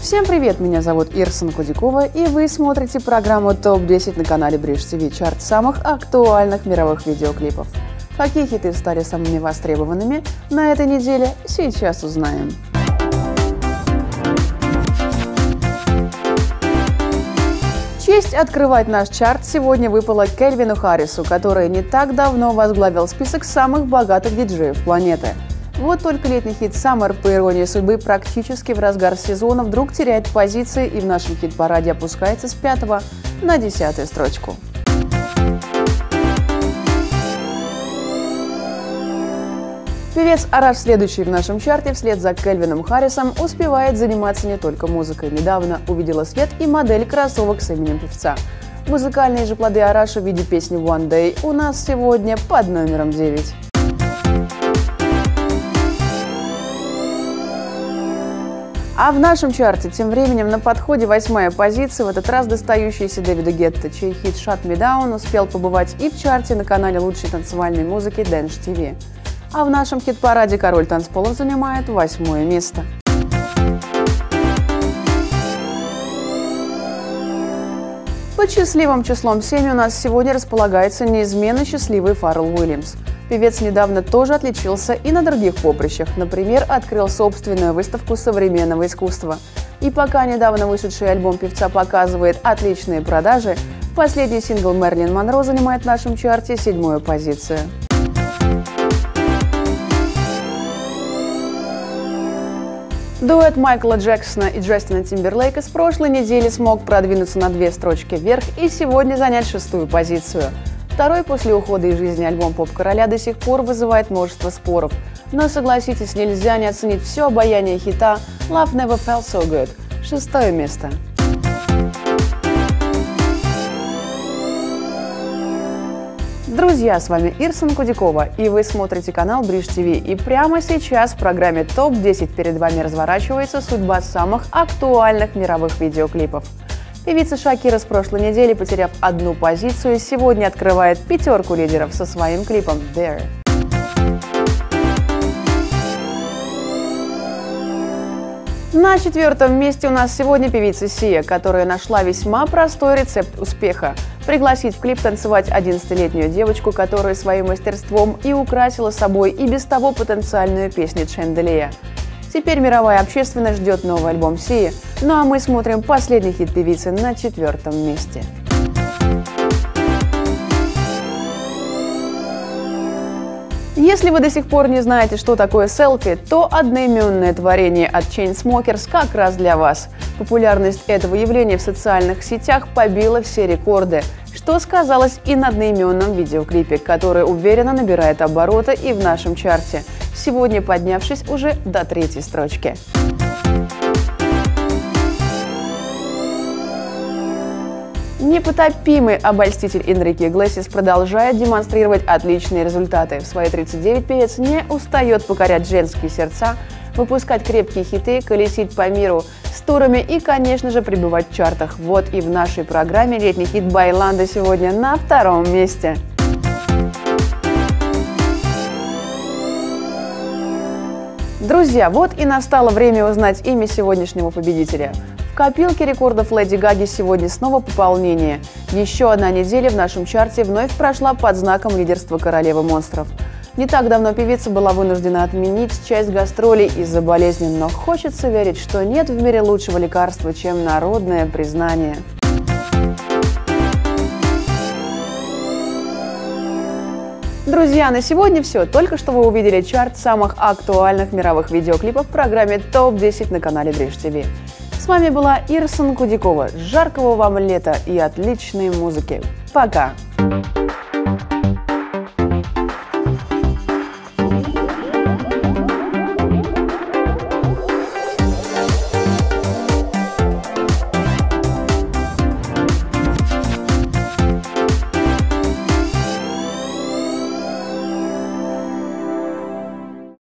Всем привет, меня зовут Ирсона Кудякова, и вы смотрите программу ТОП-10 на канале Бридж ТВ, чарт самых актуальных мировых видеоклипов. Какие хиты стали самыми востребованными на этой неделе, сейчас узнаем. Честь открывать наш чарт сегодня выпала Кельвину Харрису, который не так давно возглавил список самых богатых диджеев планеты. Вот только летний хит «Summer» по иронии судьбы практически в разгар сезона вдруг теряет позиции и в нашем хит-параде опускается с пятого на десятую строчку. Певец Араш, следующий в нашем чарте, вслед за Кельвином Харрисом, успевает заниматься не только музыкой. Недавно увидела свет и модель кроссовок с именем певца. Музыкальные же плоды Араша в виде песни «One Day» у нас сегодня под номером 9. А в нашем чарте тем временем на подходе восьмая позиция, в этот раз достающаяся Дэвиду Гетто, чей хит «Shut Me Down» успел побывать и в чарте на канале лучшей танцевальной музыки Dance TV. А в нашем хит-параде король танцполов занимает восьмое место. Под счастливым числом 7 у нас сегодня располагается неизменно счастливый Фаррелл Уильямс. Певец недавно тоже отличился и на других поприщах. Например, открыл собственную выставку современного искусства. И пока недавно вышедший альбом певца показывает отличные продажи, последний сингл Мерлин Монро занимает в нашем чарте седьмую позицию. Дуэт Майкла Джексона и Джастина Тимберлейка с прошлой недели смог продвинуться на две строчки вверх и сегодня занять шестую позицию. Второй после ухода из жизни альбом поп-короля до сих пор вызывает множество споров. Но согласитесь, нельзя не оценить все обаяние хита «Love Never Felt So Good» – шестое место. Друзья, с вами Ирсон Кудякова, и вы смотрите канал Бридж ТВ. И прямо сейчас в программе ТОП-10 перед вами разворачивается судьба самых актуальных мировых видеоклипов. Певица Шакира с прошлой недели, потеряв одну позицию, сегодня открывает пятерку лидеров со своим клипом «There». На четвертом месте у нас сегодня певица Сия, которая нашла весьма простой рецепт успеха – пригласить в клип танцевать 11-летнюю девочку, которая своим мастерством и украсила собой и без того потенциальную песню Ченделия. Теперь мировая общественность ждет новый альбом Сии, ну а мы смотрим последний хит певицы на четвертом месте. Если вы до сих пор не знаете, что такое селфи, то одноименное творение от Chainsmokers как раз для вас. Популярность этого явления в социальных сетях побила все рекорды, что сказалось и на одноименном видеоклипе, который уверенно набирает обороты и в нашем чарте, сегодня поднявшись уже до третьей строчки. Непотопимый обольститель Энрике Иглесис продолжает демонстрировать отличные результаты. В свои 39 певец не устает покорять женские сердца, выпускать крепкие хиты, колесить по миру с турами и, конечно же, пребывать в чартах. Вот и в нашей программе летний хит Байланда сегодня на втором месте. Друзья, вот и настало время узнать имя сегодняшнего победителя. В копилке рекордов Леди Гаги сегодня снова пополнение. Еще одна неделя в нашем чарте вновь прошла под знаком лидерства королевы монстров. Не так давно певица была вынуждена отменить часть гастролей из-за болезни, но хочется верить, что нет в мире лучшего лекарства, чем народное признание. Друзья, на сегодня все. Только что вы увидели чарт самых актуальных мировых видеоклипов в программе ТОП-10 на канале Бридж ТВ. С вами была Ирсон Кудякова. Жаркого вам лета и отличной музыки. Пока! thank you